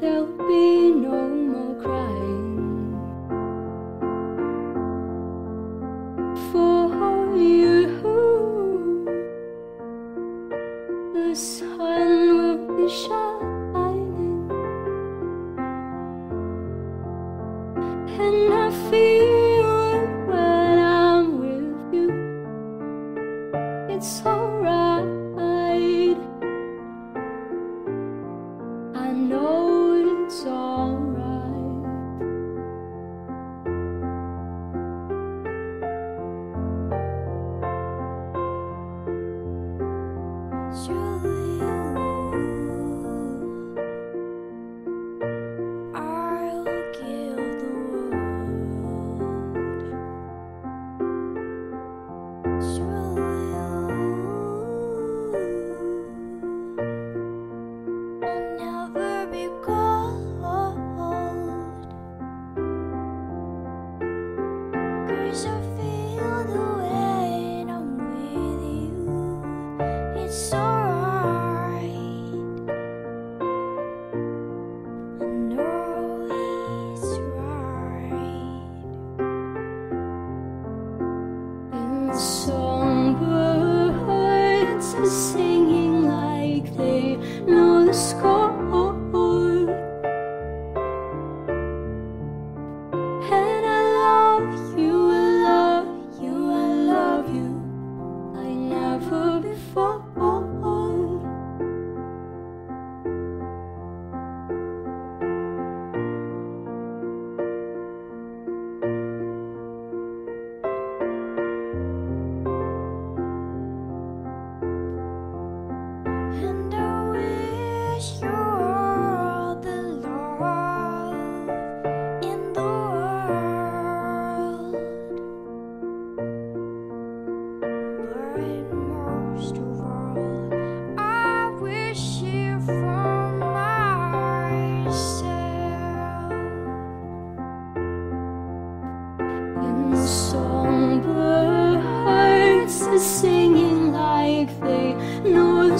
there'll be no more crying for you. The sun will be shining, and I feel it when I'm with you. It's alright. stories of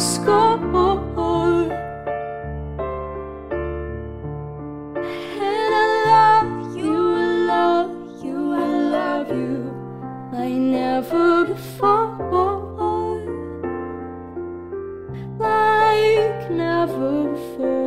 score. And I love you, I love you, I love you like never before. Like never before.